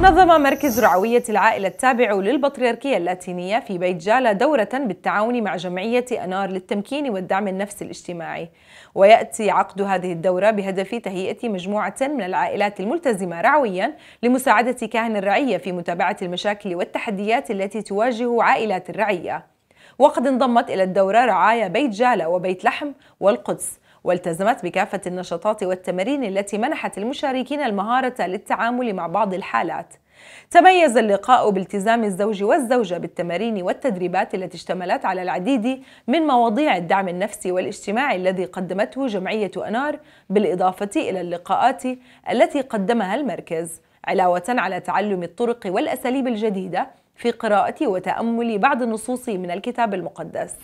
نظم مركز رعوية العائلة التابع للبطريركية اللاتينية في بيت جالا دورة بالتعاون مع جمعية أنار للتمكين والدعم النفسي الاجتماعي. ويأتي عقد هذه الدورة بهدف تهيئة مجموعة من العائلات الملتزمة رعويا لمساعدة كاهن الرعية في متابعة المشاكل والتحديات التي تواجه عائلات الرعية. وقد انضمت إلى الدورة رعايا بيت جالا وبيت لحم والقدس. والتزمت بكافة النشاطات والتمارين التي منحت المشاركين المهارة للتعامل مع بعض الحالات. تميز اللقاء بالتزام الزوج والزوجة بالتمارين والتدريبات التي اشتملت على العديد من مواضيع الدعم النفسي والاجتماعي الذي قدمته جمعية أنار بالإضافة إلى اللقاءات التي قدمها المركز علاوة على تعلم الطرق والأساليب الجديدة في قراءة وتأمل بعض النصوص من الكتاب المقدس.